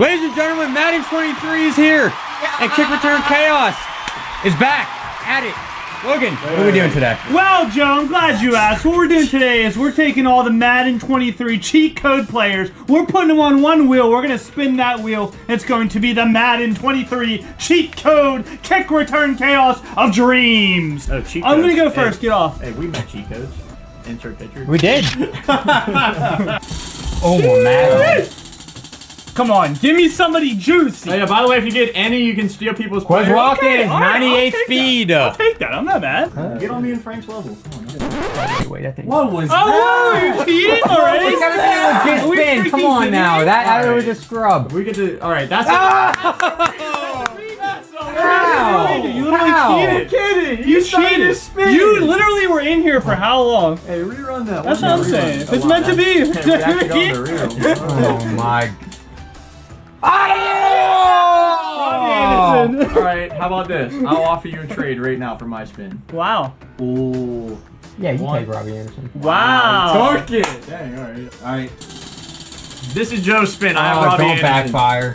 Ladies and gentlemen, Madden 23 is here, and Kick Return Chaos is back at it. Logan, what are we doing today? Well, Joe, I'm glad you asked. What we're doing today is we're taking all the Madden 23 cheat code players, we're putting them on one wheel, we're going to spin that wheel. It's going to be the Madden 23 cheat code kick return chaos of dreams. Oh, cheat codes. I'm going to go first, Hey. get off. Hey, we met cheat codes. Insert picture. We did. oh, Madden. Come on, give me somebody juicy. Oh, yeah, by the way, if you get any, you can steal people's Quez players. Watkins, all right, I'll 98 take speed. I'll take that, I'm not mad. Get on me and Frank's level. Come on, Wait, I think. What was Oh, whoa, you cheating already? Legit Are we spin. Come on now. me? That I was a scrub. We get to. All right, that's. Ah! How? You literally How? cheated. kidding. You cheated. You literally were in here for how long? Hey, rerun that. That's what I'm saying. it's Oh, meant to be. that's- Hey, we actually got the real. Oh my. Oh! All right, how about this? I'll offer you a trade right now for my spin. Wow. Ooh. Yeah, you One. take Robbie Anderson. Wow. Torque it. Dang, all right. All right. This is Joe's spin. I have Oh, Robbie don't Anderson. backfire.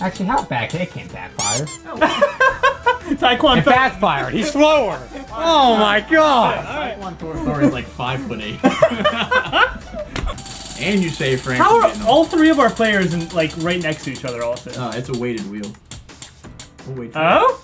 Actually, how back? It can't backfire. Taekwondo. It backfired. He's slower. Oh my god. Taekwondo Thor Thor is like five foot eight. and you say Frank. How are all three of our players in, like right next to each other also? Oh, it's a weighted wheel. We'll wait for Oh?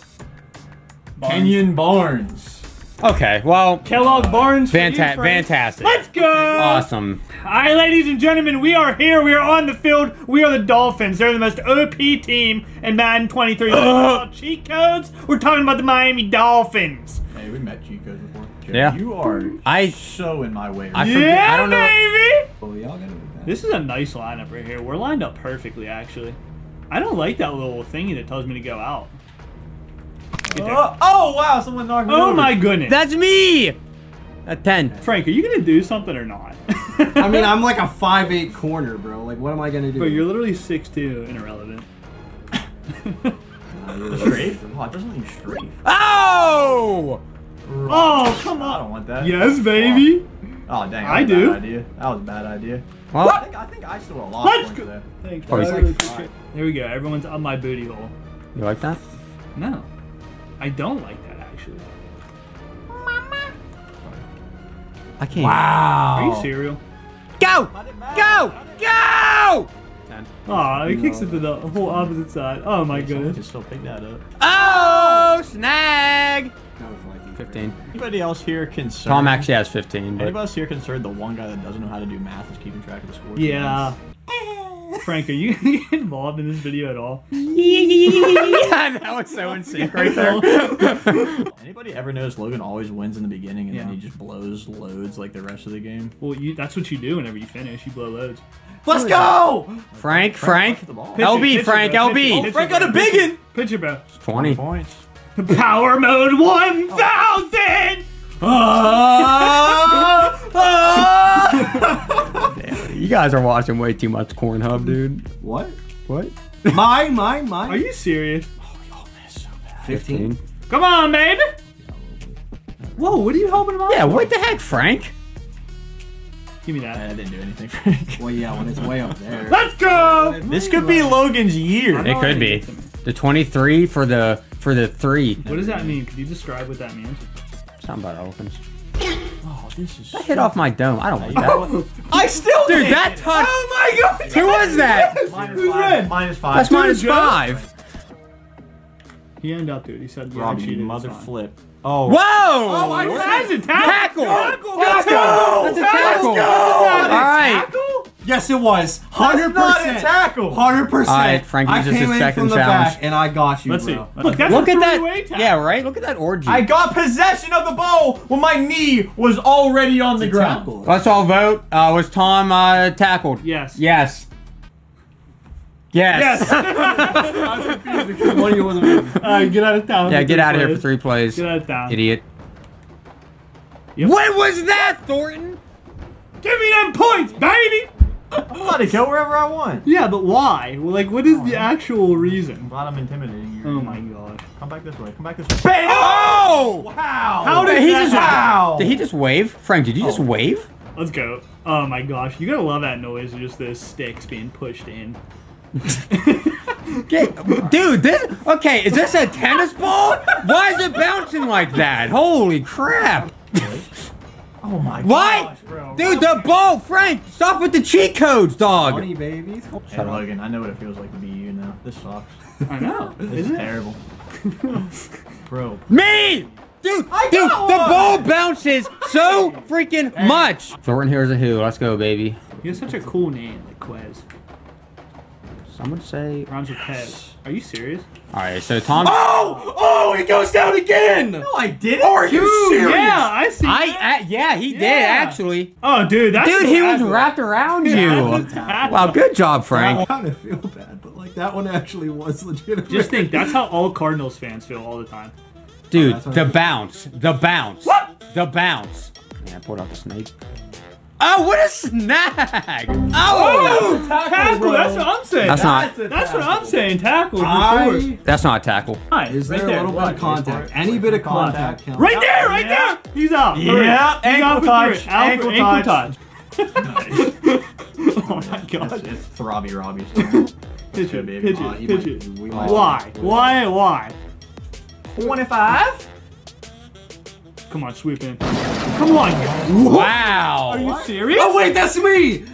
it. Kenyon Barnes. Okay, well, Kellogg Barnes. for you, fantastic. Let's go! Awesome. All right, ladies and gentlemen, we are here. We are on the field. We are the Dolphins. They're the most OP team in Madden 23. We're about cheat codes. We're talking about the Miami Dolphins. Hey, we met cheat codes before. Jared, Yeah. You are I- so in my way. I forget- yeah, I don't know- baby. Oh, y'all gotta do that. This is a nice lineup right here. We're lined up perfectly, actually. I don't like that little thingy that tells me to go out. Get oh, oh, wow, someone knocked me Oh over. my goodness. That's me. A 10. Frank, are you gonna do something or not? I mean, I'm like a 5'8 corner, bro. Like, what am I gonna do? But you're literally 6'2 and irrelevant. Strafe? Oh, it doesn't even strafe. Oh! Oh, come on. I don't want that. Yes, baby. Oh, dang. that I was a do. Bad idea. That was a bad idea. I think I, think I still a lot Let's go. points there. Thanks. Oh, really like appreciate. There we go. Everyone's on my booty hole. you like that? No. I don't like that, actually. Mama. I can't. Wow. Are you cereal? Go! Go! Go! 10. Aw, he kicks it to the whole opposite side. Oh my Someone can goodness. still pick that up. Oh! Snag! That was lucky. 15. Anybody else here concerned? Tom actually has 15, Anybody but else here concerned the one guy that doesn't know how to do math is keeping track of the score? Yeah. Frank, are you involved in this video at all? yeah, that was so in sync right there. Anybody ever notice Logan always wins in the beginning and Yeah. then he just blows loads like the rest of the game? Well, you, that's what you do whenever you finish. You blow loads. Let's oh, go! Frank, Frank. touched the ball. Pitch LB, pitch it, Frank, bro, LB. pitch it, Oh, pitch Frank it, got a bro, big one. it. Pitch it, bro. 20. points. Power mode 1000! Ah! You guys are watching way too much Cornhub, dude. What? What? Mine, mine, mine. Are you serious? 15? Come on, baby! Whoa, what are you helping him out Yeah, for? what the heck, Frank? Give me that. I didn't do anything, Frank. Well, yeah, when it's way up there. Let's go! This could be Logan's year. It could be. The 23 for the for the 3. What does that mean? Could you describe what that means? Something about elephants. Oh, this is. That hit off my dome. I don't like that. Oh, I still Dude, did. that touched. Oh my god! Who was that? Minus Who's five. red? Minus five. That's minus Joe? 5. He ended up, dude. He said, yeah, I you mother flip. Oh. Whoa! Oh, I has it. Tackle! Tackle! Let's go! That's a tackle! All right. Yes, it was. 100%. not a tackle. 100%. All right, Frank, I uses came his in second from the challenge. back and I got you, Let's see. Look, that's Look a at that. tackle. Yeah, right? Look at that orgy. I got possession of the ball when my knee was already on the It's a ground. tackle. Let's all vote. Uh, was Tom uh, tackled? Yes. Yes. Yes. Yes. One of you wasn't. Alright, get out of town. yeah, get out of here for three plays. Get out of town. Idiot. Yep. What was that, Thornton? Give me them points, baby! I'm allowed to go wherever I want. Yeah, but why? Like, what is the actual reason? I'm glad I'm intimidating you. Oh my gosh. Come back this way. Come back this way. Oh! oh! Wow! How did he just? Wow! Did he just wave? Frank, did you just Oh. wave? Let's go. Oh my gosh. You gotta love that noise of just those sticks being pushed in. Get, dude, this okay? Is this a tennis ball? Why is it bouncing like that? Holy crap! Oh my god. What? gosh, bro. Dude, the ball, Frank! Stop with the cheat codes, dog. Funny babies. Oh, Hey, Logan, I know what it feels like to be you now. This sucks. I know. This is Isn't terrible. bro. Me! Dude, I dude, the ball bounces so freaking much. Thornton here's a who. Let's go, baby. You have such a cool name, like Quez. Some would say. Rhymes with Kev. Are you serious? All right, so Tom. Oh! Oh! He goes down again. No, I didn't. Are you serious? Yeah, I see. I that. uh, yeah, he did actually. Oh, dude, that's Dude, he was wrapped around Yeah, you. that's a tackle. Wow, good job, Frank. I Frank. kind of feel bad, but like that one actually was legitimate. Just think, that's how all Cardinals fans feel all the time. Dude, that's what the I- bounce, the bounce, What? the bounce. Yeah, I pulled out the snake. Oh, what a snag! Oh. oh, Tackle, that's what I'm saying. That's not- That's what I'm saying. Tackle for sure. I, that's not a tackle. Right, is there right there. a little bit of contact? Any bit of contact counts. Right there, right Yeah. there. He's out. Yeah, Three. He's ankle out touch, three. Out ankle for ankle touch. touch. oh my god. it's Throbby Robbie's turn. Pitch it, baby. pitch it, oh, pitch it. Why? Why? Why? 25? Come on, sweep in. Come on. Wow. Are you serious? Oh wait, that's me.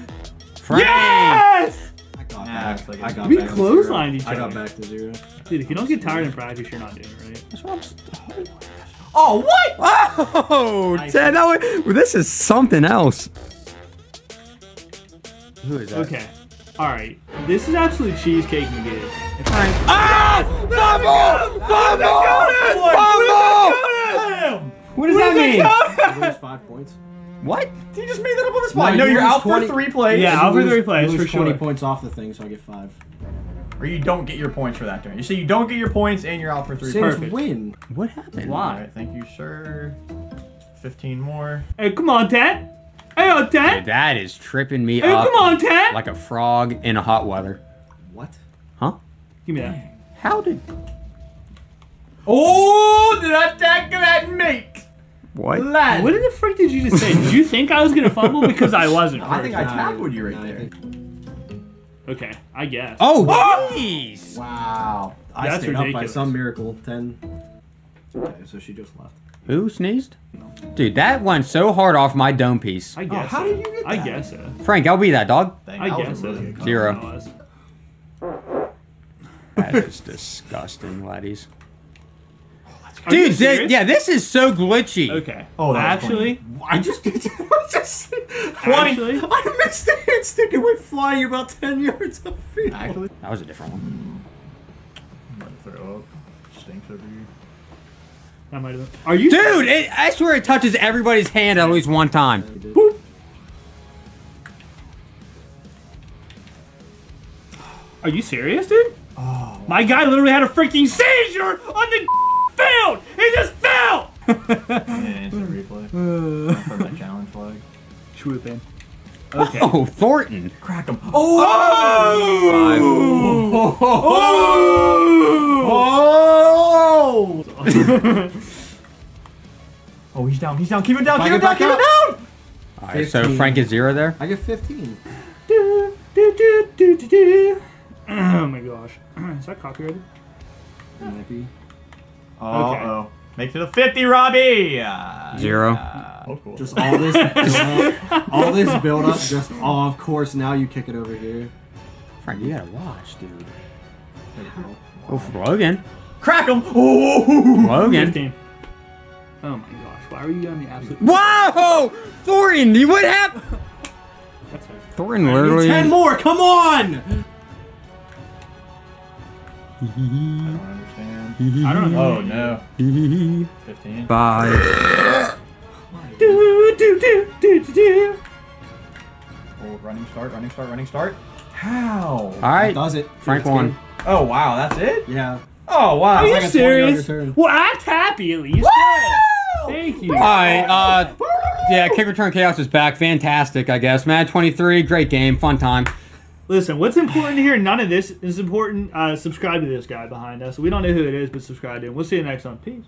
Frank. Yes! I got Nah, back. it's like I a- got We back to clotheslined zero. each I got other. back to zero. Dude, if you don't get tired in practice, you're not doing it right. That's what I'm s- Oh, what? Oh, Ted, that was- this is something else. Who is that? Okay. Alright. This is absolute cheesecake McGee. If Ah! Fumble! Fumble! Fumble! What does that mean? You lose five points. What? He just made that up on the spot. No, No, you you're lose out 20 for three plays. Yeah, out for three plays, you lose 20 points off the thing, so I get five. Or you don't get your points for that turn. You see, you don't get your points and you're out for three Same plays. as Perfect. win. What happened? Why? Alright, thank you, sir. 15 more. Hey, come on, Ted. Hey, oh, Dude, Ted. that is tripping me Hey, up come on, Ted. like a frog in a hot weather. What? Huh? Give me that. How did? Oh, did I tackle that make? What? Lad. What in the frick did you just say? Did you think I was gonna fumble because I wasn't? I think I Nah, tackled you right there. Okay, I guess. Oh, jeez! Wow. I That's stayed up by some miracle. Ten. Okay, so she just left. Who sneezed? Dude, that went so hard off my dome piece. I guess. Oh, how so. did you get that? I guess so. Frank, I'll be that dog. Dang, I that guess a really so. Zero. That is disgusting, laddies. Are you Dude, thi- yeah, this is so glitchy. Okay. Oh, that actually, I just did. I just. Actually? I missed the hit stick and went flying about ten yards upfield. Actually, That was a different one. I'm about to throw up. Stinks over here. that might have been. Are you? Dude, it, I swear it touches everybody's hand at least one time. Boop. Are you serious, dude? Oh, My guy literally had a freaking seizure on the field. He just fell. yeah, instant replay. From that challenge flag. Swoop in. Okay. Oh, Thornton. Crack him. Oh! Oh! Oh, he's down. He's down. Keep him down. Back Keep him it down. back Keep him up. down. All right, so 15. Frank is zero there. I get fifteen. Do, do, do, do, do, do. Oh my gosh. Is that copyrighted? Might be. Oh, Okay. oh. Make it to the 50, Robbie. Uh, Zero. uh, oh, cool. Just all this, build up, all this build up. Just oh, of course. Now you kick it over here. Frank, you gotta watch, dude. Oh, for Logan. crack him. Oh! Logan. 15. Oh my gosh. Why were you on the absolute? Whoa! Thornton, you- what happened? That's it. Thornton literally. Ten more. Come on. I don't understand. I don't know. Oh, no. 15. Bye. Do, do, do, do, do, do. Oh, running start, running start, running start. How? All right. Does it? Frank That's won. good. Oh, wow. That's it? Yeah. Oh, wow. Are you like a 20 yarder serious? turn. Well, act happy at least. Thank you. All right. Uh, yeah, kick return chaos is back. Fantastic, I guess. Mad 23, great game, fun time. Listen, what's important here? None of this is important. Uh, subscribe to this guy behind us. We don't know who it is, but subscribe to him. We'll see you next time. Peace.